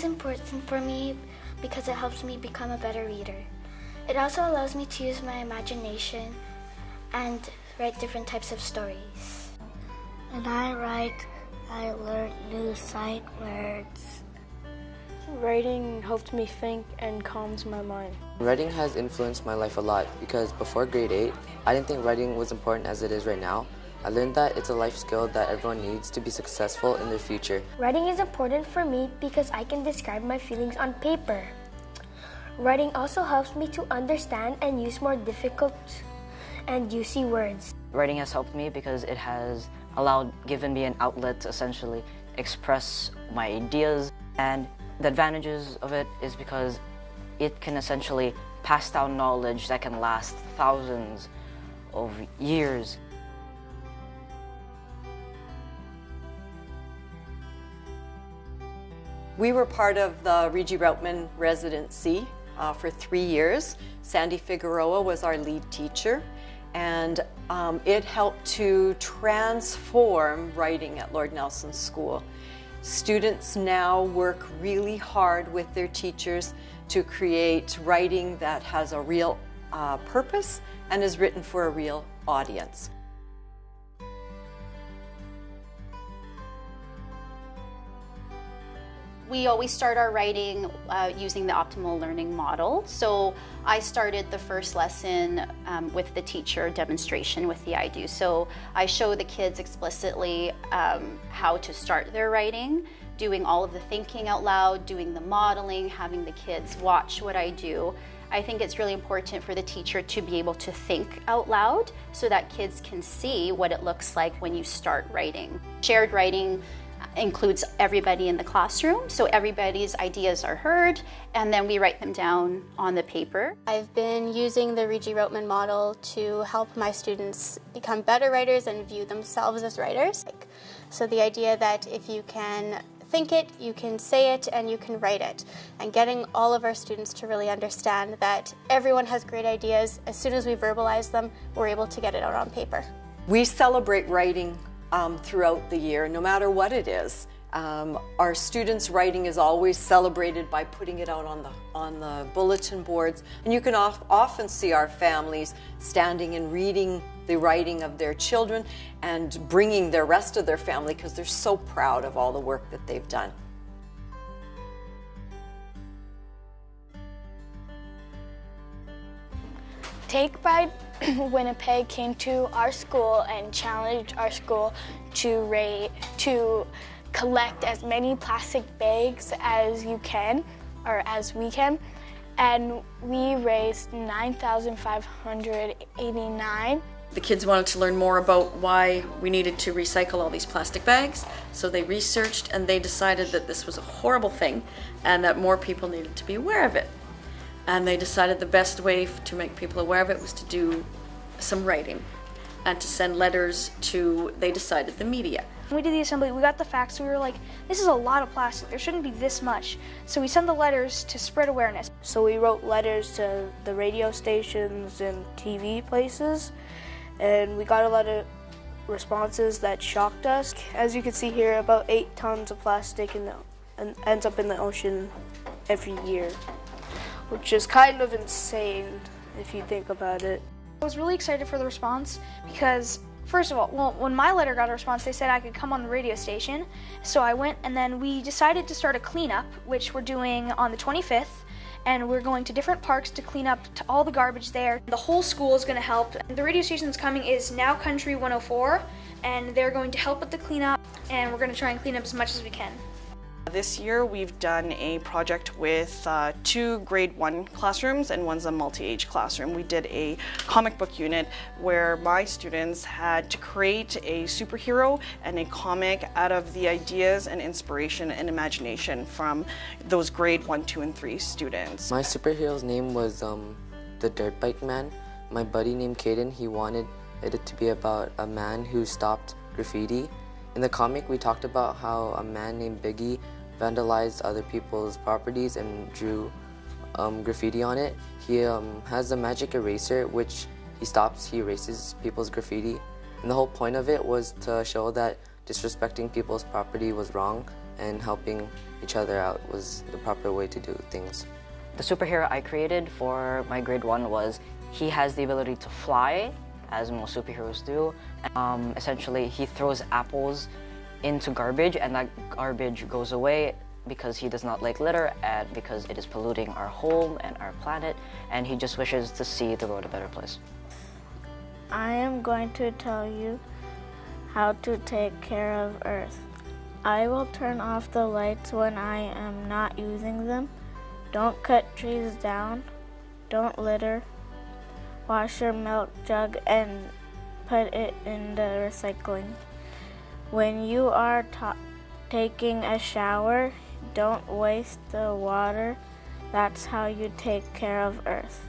important for me because it helps me become a better reader. It also allows me to use my imagination and write different types of stories. When I write, I learn new sight words. Writing helped me think and calms my mind. Writing has influenced my life a lot because before grade 8, I didn't think writing was important as it is right now. I learned that it's a life skill that everyone needs to be successful in their future. Writing is important for me because I can describe my feelings on paper. Writing also helps me to understand and use more difficult and juicy words. Writing has helped me because it has allowed, given me an outlet to essentially express my ideas. And the advantages of it is because it can essentially pass down knowledge that can last thousands of years. We were part of the Regie Routman residency uh, for three years. Sandy Figueroa was our lead teacher, and um, it helped to transform writing at Lord Nelson School. Students now work really hard with their teachers to create writing that has a real uh, purpose and is written for a real audience. We always start our writing uh, using the optimal learning model. So I started the first lesson um, with the teacher demonstration with the I do. So I show the kids explicitly um, how to start their writing, doing all of the thinking out loud, doing the modeling, having the kids watch what I do. I think it's really important for the teacher to be able to think out loud so that kids can see what it looks like when you start writing. Shared writing includes everybody in the classroom, so everybody's ideas are heard, and then we write them down on the paper. I've been using the Regie Routman model to help my students become better writers and view themselves as writers. So the idea that if you can think it, you can say it, and you can write it. And getting all of our students to really understand that everyone has great ideas. As soon as we verbalize them, we're able to get it out on paper. We celebrate writing um, throughout the year, no matter what it is. Um, our students' writing is always celebrated by putting it out on the on the bulletin boards, and you can off, often see our families standing and reading the writing of their children and bringing the rest of their family because they're so proud of all the work that they've done. Take Pride Winnipeg came to our school and challenged our school to rate, to collect as many plastic bags as you can, or as we can, and we raised 9,589. The kids wanted to learn more about why we needed to recycle all these plastic bags, so they researched and they decided that this was a horrible thing and that more people needed to be aware of it and they decided the best way to make people aware of it was to do some writing and to send letters to, they decided, the media. When we did the assembly, we got the facts, we were like, this is a lot of plastic, there shouldn't be this much. So we sent the letters to spread awareness. So we wrote letters to the radio stations and TV places, and we got a lot of responses that shocked us. As you can see here, about eight tons of plastic in the, ends up in the ocean every year which is kind of insane if you think about it. I was really excited for the response because first of all, well, when my letter got a response, they said I could come on the radio station. So I went, and then we decided to start a cleanup, which we're doing on the 25th. And we're going to different parks to clean up to all the garbage there. The whole school is going to help. The radio station that's coming is Now Country 104, and they're going to help with the cleanup. And we're going to try and clean up as much as we can. This year we've done a project with uh, two grade one classrooms and one's a multi-age classroom. We did a comic book unit where my students had to create a superhero and a comic out of the ideas and inspiration and imagination from those grade one, two, and three students. My superhero's name was um, the Dirt Bike Man. My buddy named Caden, he wanted it to be about a man who stopped graffiti in the comic, we talked about how a man named Biggie vandalized other people's properties and drew um, graffiti on it. He um, has a magic eraser, which he stops, he erases people's graffiti. And the whole point of it was to show that disrespecting people's property was wrong and helping each other out was the proper way to do things. The superhero I created for my grade one was he has the ability to fly, as most superheroes do. Um, essentially, he throws apples into garbage, and that garbage goes away because he does not like litter and because it is polluting our home and our planet, and he just wishes to see the world a better place. I am going to tell you how to take care of Earth. I will turn off the lights when I am not using them. Don't cut trees down. Don't litter. Wash your milk jug and put it in the recycling. When you are taking a shower, don't waste the water. That's how you take care of Earth.